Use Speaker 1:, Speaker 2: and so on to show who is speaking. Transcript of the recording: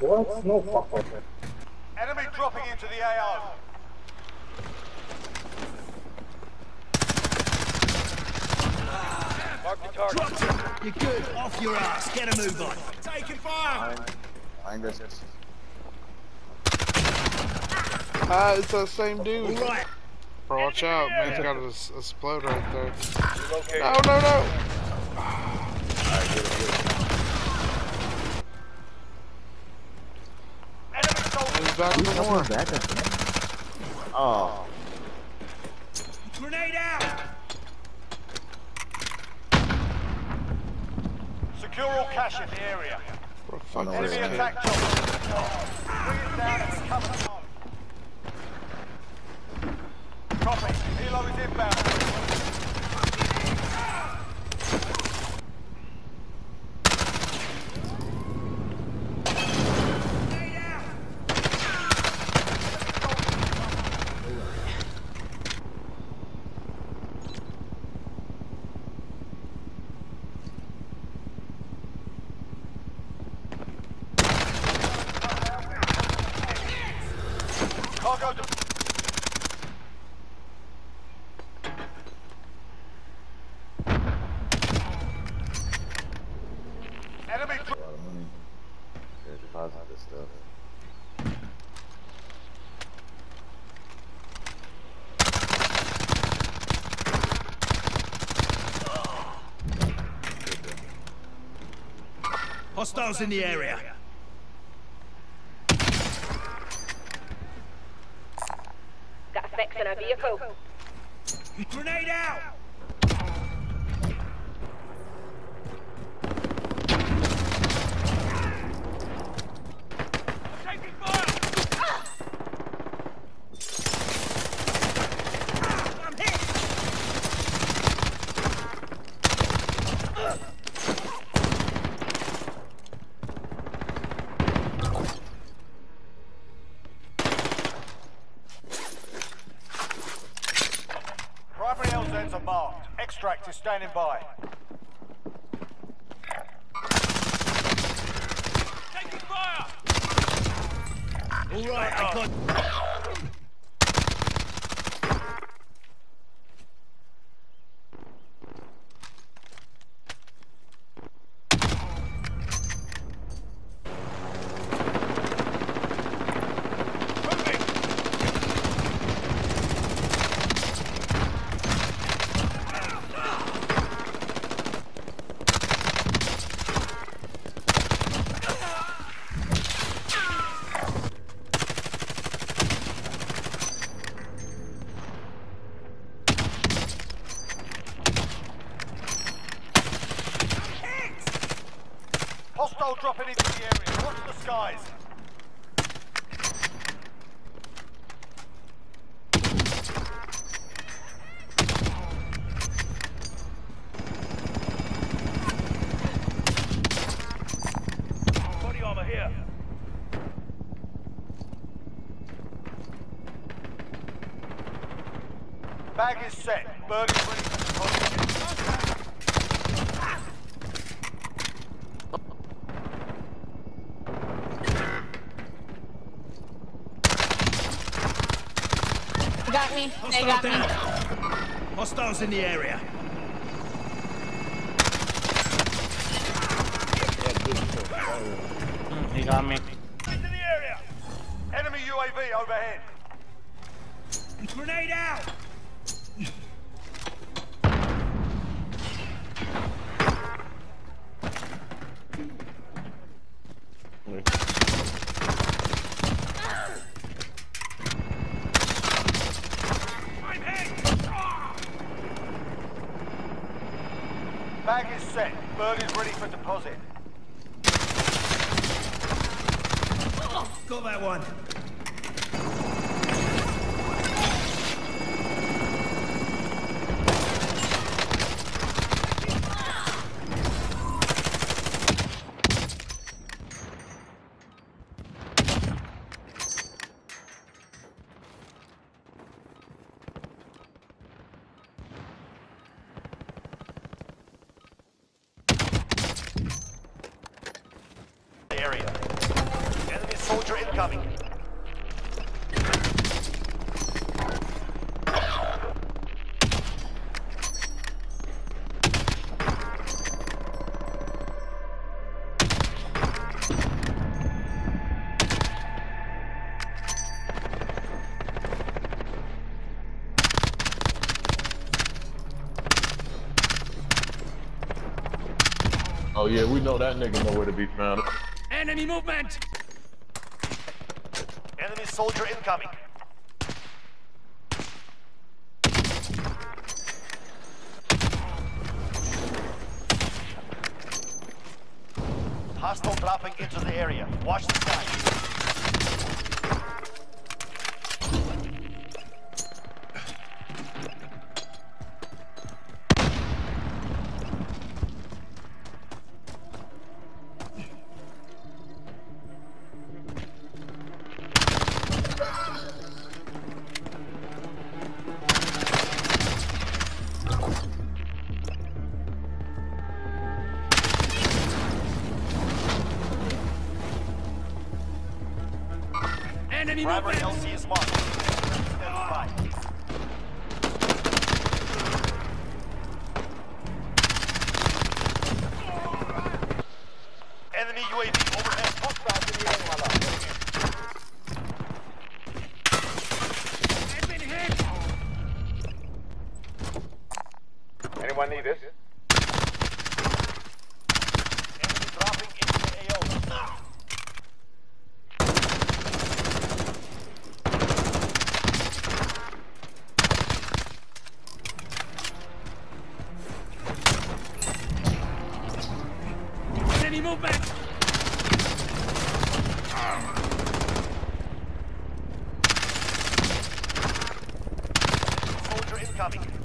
Speaker 1: What? No fucker.
Speaker 2: Enemy dropping into the AO. Mark the target.
Speaker 3: Dropped him. You're good. Off your ass. Get a move on. Taking fire.
Speaker 1: Behind us.
Speaker 4: Ah, it's that same dude.
Speaker 3: right.
Speaker 4: Bro, watch out. Man's got a, s- a explode right there.
Speaker 2: Located.
Speaker 4: No, no, no.
Speaker 2: Soldiers.
Speaker 4: He's back for more.
Speaker 1: Back up. Oh.
Speaker 3: Grenade out.
Speaker 2: Secure all cash in the area.
Speaker 4: Bro, fuck
Speaker 1: no,
Speaker 2: Enemy attack chopper. Cargo Enemy
Speaker 1: A lot of money. Yeah, deposit this stuff.
Speaker 3: Hostiles in the area.
Speaker 5: Got effects on our vehicle.
Speaker 3: Grenade out.
Speaker 2: Marked. Extract is standing by. Taking fire!
Speaker 3: All right. I got.
Speaker 2: Hostile dropping into the area. Watch the skies. Bag is set. Bird ready for deposit.
Speaker 6: Got me. They got
Speaker 3: down.
Speaker 6: me.
Speaker 3: Hostiles in the area.
Speaker 7: Mm, he got me.
Speaker 2: Into the area. Enemy UAV overhead.
Speaker 3: Grenade out.
Speaker 2: Set. Bird is ready for deposit.
Speaker 3: Got that one.
Speaker 2: The area. Enemy soldier incoming.
Speaker 1: Oh yeah, we know that nigga know where to be found.
Speaker 3: Enemy movement!
Speaker 2: Enemy soldier incoming. Hostile dropping into the area. Watch the sky.
Speaker 3: Enemy
Speaker 2: Primary
Speaker 3: movement!
Speaker 2: LZ is marked. Stand by. Enemy UAV overhead. Hostiles in the area.
Speaker 3: Enemy movement!
Speaker 2: Soldier incoming.